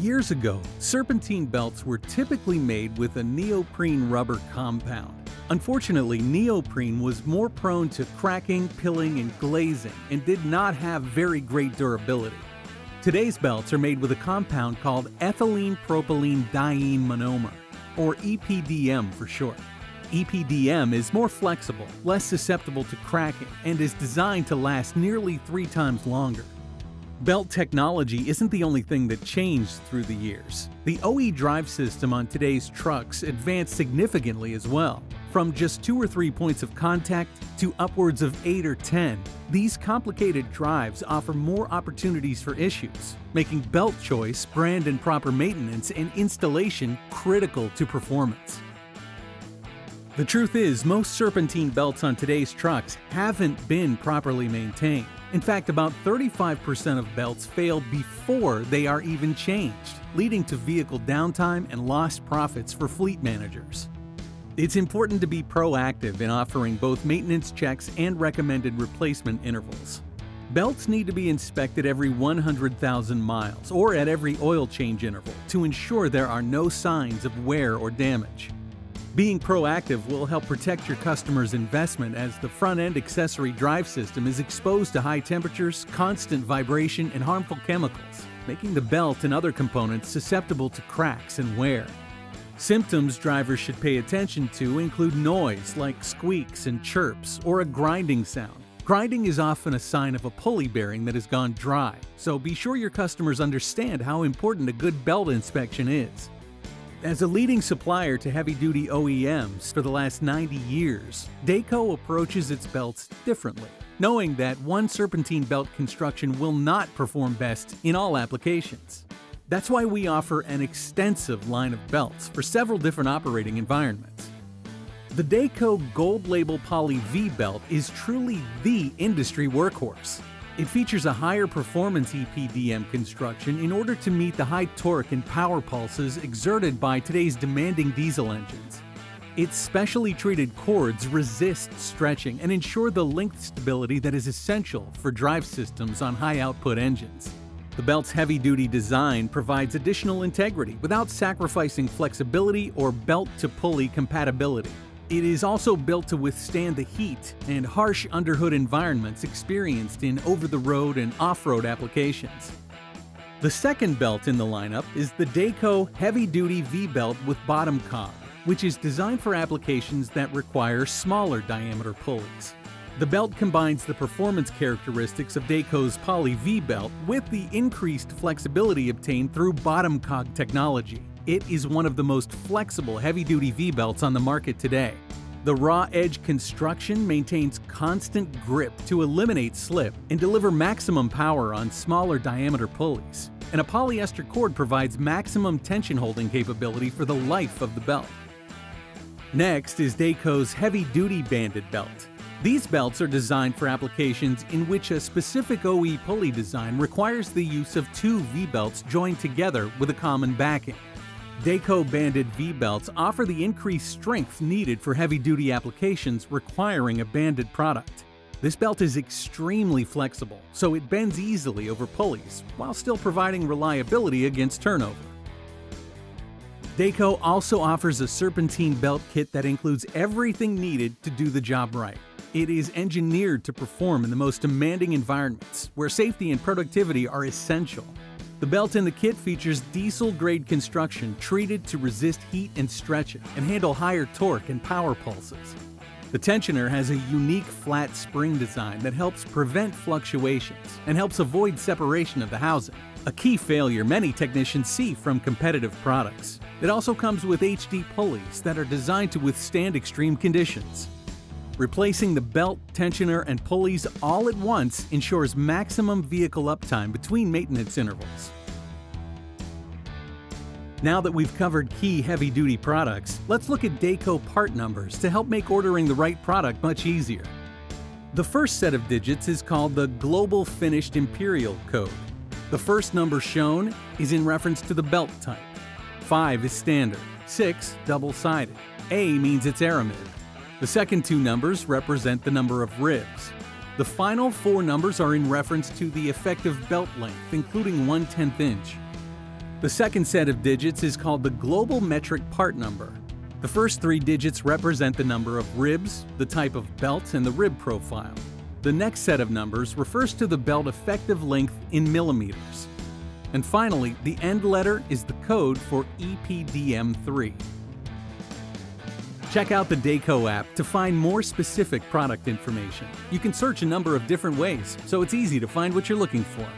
Years ago, serpentine belts were typically made with a neoprene rubber compound. Unfortunately, neoprene was more prone to cracking, pilling, and glazing and did not have very great durability. Today's belts are made with a compound called ethylene propylene diene monomer, or EPDM for short. EPDM is more flexible, less susceptible to cracking, and is designed to last nearly three times longer. Belt technology isn't the only thing that changed through the years. The OE drive system on today's trucks advanced significantly as well. From just two or three points of contact to upwards of eight or ten, these complicated drives offer more opportunities for issues, making belt choice, brand and proper maintenance, and installation critical to performance. The truth is, most serpentine belts on today's trucks haven't been properly maintained. In fact, about 35% of belts fail before they are even changed, leading to vehicle downtime and lost profits for fleet managers. It's important to be proactive in offering both maintenance checks and recommended replacement intervals. Belts need to be inspected every 100,000 miles or at every oil change interval to ensure there are no signs of wear or damage. Being proactive will help protect your customer's investment as the front end accessory drive system is exposed to high temperatures, constant vibration, and harmful chemicals, making the belt and other components susceptible to cracks and wear. Symptoms drivers should pay attention to include noise like squeaks and chirps or a grinding sound. Grinding is often a sign of a pulley bearing that has gone dry, so be sure your customers understand how important a good belt inspection is. As a leading supplier to heavy duty OEMs for the last 90 years, Dayco approaches its belts differently, knowing that one serpentine belt construction will not perform best in all applications. That's why we offer an extensive line of belts for several different operating environments. The Dayco Gold Label Poly V belt is truly the industry workhorse. It features a higher performance EPDM construction in order to meet the high torque and power pulses exerted by today's demanding diesel engines. Its specially treated cords resist stretching and ensure the length stability that is essential for drive systems on high output engines. The belt's heavy duty design provides additional integrity without sacrificing flexibility or belt to pulley compatibility. It is also built to withstand the heat and harsh underhood environments experienced in over the road and off road applications. The second belt in the lineup is the Dayco Heavy Duty V Belt with bottom cog, which is designed for applications that require smaller diameter pulleys. The belt combines the performance characteristics of Dayco's Poly V belt with the increased flexibility obtained through bottom cog technology. It is one of the most flexible heavy-duty V-belts on the market today. The raw edge construction maintains constant grip to eliminate slip and deliver maximum power on smaller diameter pulleys. And a polyester cord provides maximum tension holding capability for the life of the belt. Next is Dayco's heavy-duty banded belt. These belts are designed for applications in which a specific OE pulley design requires the use of two V-belts joined together with a common backing. Dayco banded V-belts offer the increased strength needed for heavy-duty applications requiring a banded product. This belt is extremely flexible, so it bends easily over pulleys while still providing reliability against turnover. Dayco also offers a serpentine belt kit that includes everything needed to do the job right. It is engineered to perform in the most demanding environments where safety and productivity are essential. The belt in the kit features diesel grade construction treated to resist heat and stretching and handle higher torque and power pulses. The tensioner has a unique flat spring design that helps prevent fluctuations and helps avoid separation of the housing, a key failure many technicians see from competitive products. It also comes with HD pulleys that are designed to withstand extreme conditions. Replacing the belt, tensioner, and pulleys all at once ensures maximum vehicle uptime between maintenance intervals. Now that we've covered key heavy duty products, let's look at Dayco part numbers to help make ordering the right product much easier. The first set of digits is called the Global Finished Imperial Code. The first number shown is in reference to the belt type. 5 is standard, 6 double sided. A means it's aramid, the second two numbers represent the number of ribs. The final four numbers are in reference to the effective belt length, including 1 10th inch. The second set of digits is called the Global Metric Part Number. The first three digits represent the number of ribs, the type of belt, and the rib profile. The next set of numbers refers to the belt effective length in millimeters. And finally, the end letter is the code for EPDM3. Check out the Dayco app to find more specific product information. You can search a number of different ways, so it's easy to find what you're looking for.